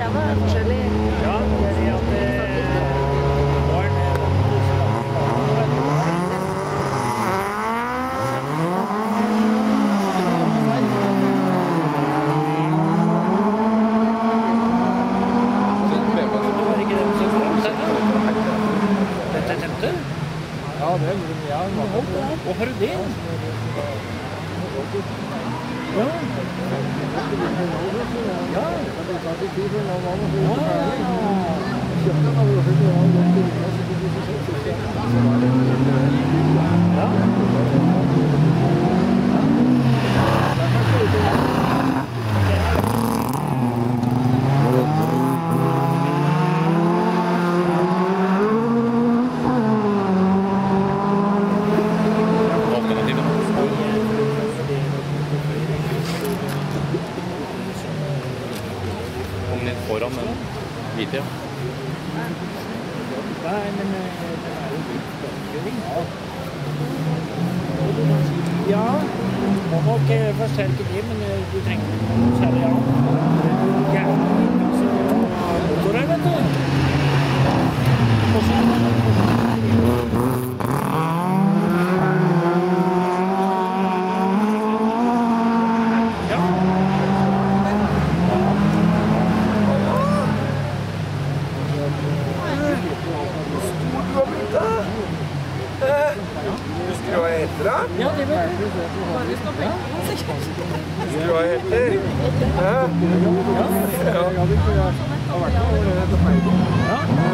Det var forskjellig. Ja, fordi at eh, det er? Ja, det er jern. Har du det? Ja. Kom litt foran hvite, ja. Eh, den blitt bakkjøring. Ja, må nok eh, forsterke det, men eh, du trenger Husker du hva jeg heter, da? Ja, det vet du. Husker du hva jeg heter? Hæ? Ja. En